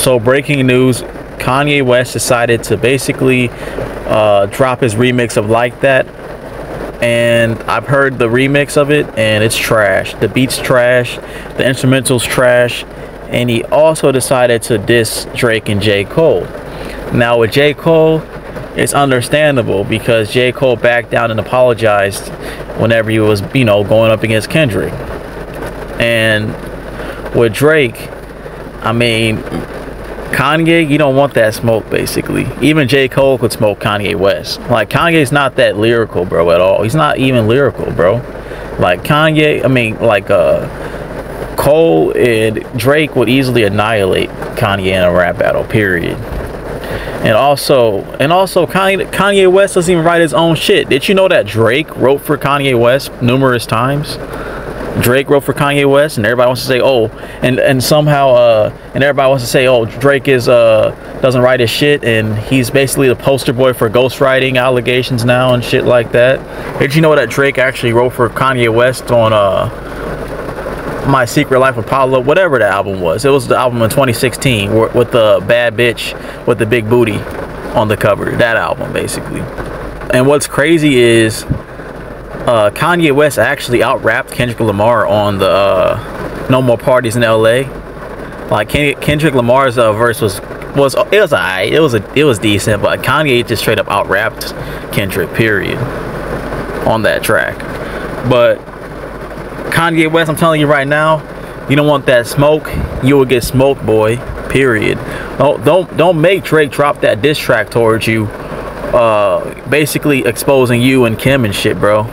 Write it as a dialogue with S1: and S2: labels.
S1: so breaking news Kanye West decided to basically uh, drop his remix of Like That. And I've heard the remix of it, and it's trash. The beat's trash, the instrumental's trash, and he also decided to diss Drake and J. Cole. Now, with J. Cole, it's understandable because J. Cole backed down and apologized whenever he was, you know, going up against Kendrick. And with Drake, I mean, Kanye, you don't want that smoke basically. Even J. Cole could smoke Kanye West. Like Kanye's not that lyrical, bro, at all. He's not even lyrical, bro. Like Kanye, I mean, like uh Cole and Drake would easily annihilate Kanye in a rap battle, period. And also, and also Kanye, Kanye West doesn't even write his own shit. Did you know that Drake wrote for Kanye West numerous times? Drake wrote for Kanye West, and everybody wants to say, oh, and and somehow, uh, and everybody wants to say, oh, Drake is uh doesn't write his shit, and he's basically the poster boy for ghostwriting allegations now and shit like that. Did you know that Drake actually wrote for Kanye West on uh My Secret Life of Pablo, whatever the album was? It was the album in 2016 with the bad bitch with the big booty on the cover. That album, basically. And what's crazy is uh, Kanye West actually out rapped Kendrick Lamar on the uh, No More Parties in LA. Like Kendrick Lamar's uh, verse was was it was alright, it was a it was decent, but Kanye just straight up out rapped Kendrick. Period. On that track, but Kanye West, I'm telling you right now, you don't want that smoke, you will get smoked, boy. Period. Don't don't don't make Drake drop that diss track towards you, uh, basically exposing you and Kim and shit, bro.